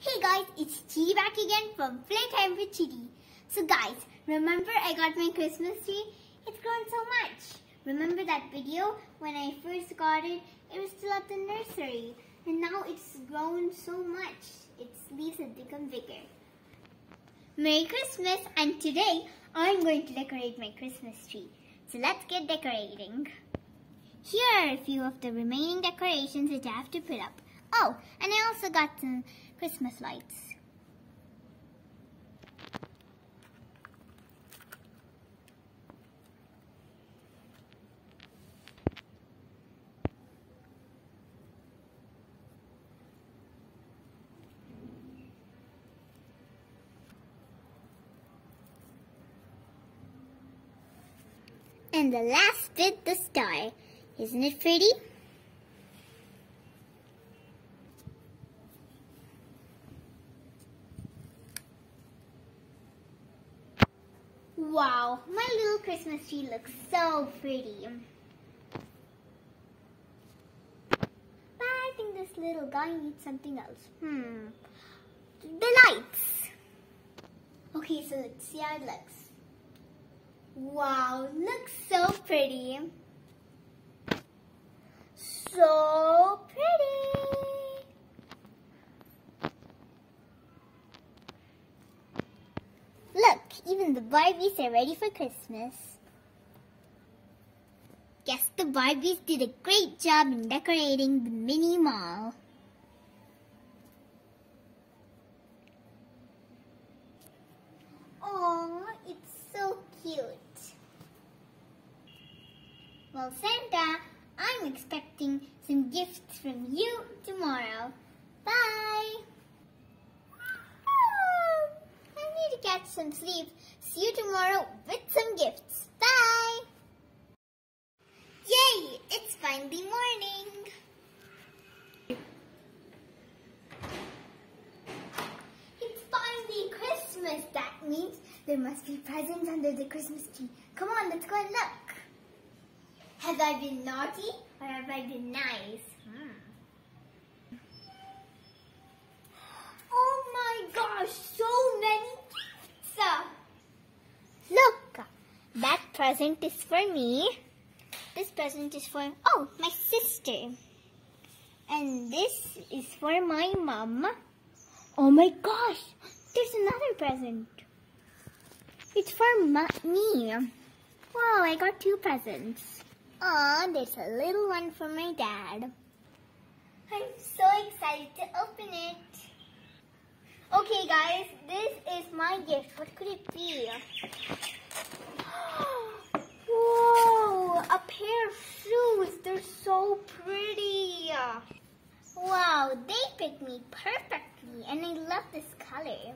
Hey guys, it's Chitty back again from Playtime with Chitty. So guys, remember I got my Christmas tree? It's grown so much. Remember that video when I first got it? It was still at the nursery. And now it's grown so much. Its leaves have become bigger. Merry Christmas and today I'm going to decorate my Christmas tree. So let's get decorating. Here are a few of the remaining decorations that I have to put up. Oh, and I also got some Christmas lights. And the last bit, the star. Isn't it pretty? Wow, my little Christmas tree looks so pretty. But I think this little guy needs something else. Hmm. The lights. Okay, so let's see how it looks. Wow, looks so pretty. So pretty. Look, even the Barbies are ready for Christmas. Guess the Barbies did a great job in decorating the mini mall. Oh, it's so cute. Well, Santa, I'm expecting some gifts from you tomorrow. Bye! I need to catch some sleep. See you tomorrow with some gifts. Bye! Yay! It's finally morning! It's finally Christmas. That means there must be presents under the Christmas tree. Come on, let's go and look. Have I been naughty or have I been nice? Hmm. Oh my gosh, so many gifts! Look, that present is for me. This present is for, oh, my sister. And this is for my mom. Oh my gosh, there's another present. It's for me. Wow, I got two presents. Oh, there's a little one for my dad. I'm so excited to open it. Okay guys, this is my gift. What could it be? Oh, Whoa, a pair of shoes. They're so pretty. Wow, they fit me perfectly and I love this color.